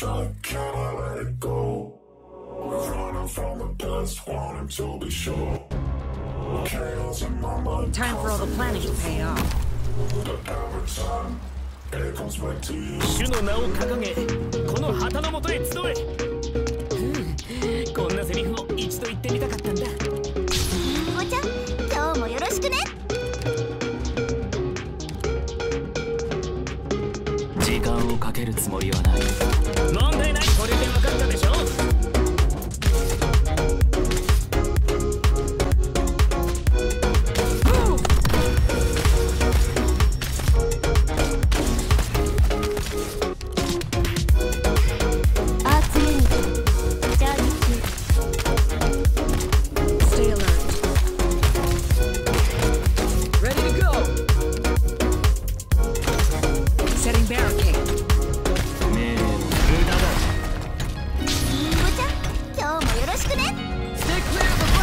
shot, can I let it go? We're running from the past, wanting to be sure. Chaos in my mind. Time for all the planning to pay off. But every time, it comes back to you. 主の名を掲げこの旗のもとへ集え けるつもりはない。問題ない。これで分かったでしょ？よろしくね。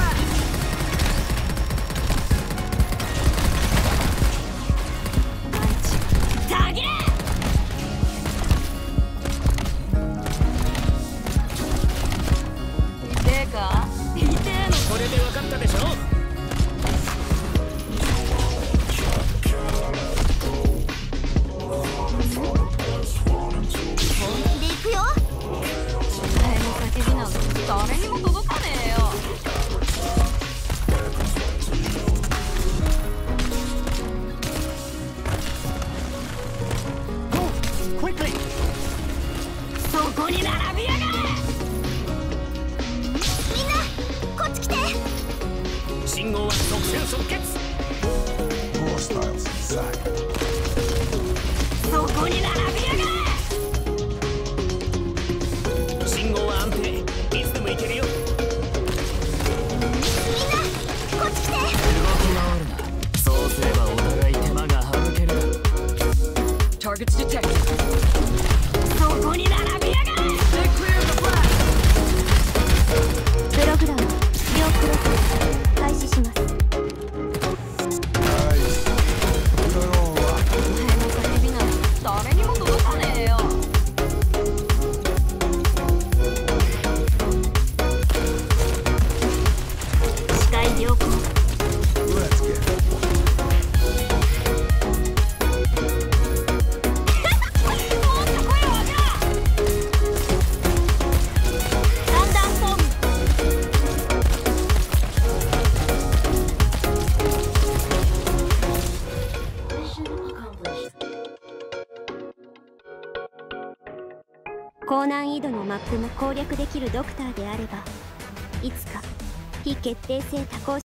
Quickly! そこに並びやがれ。みんなこっち来て。信号は即戦即決高難易度のマップも攻略できるドクターであればいつか非決定性多項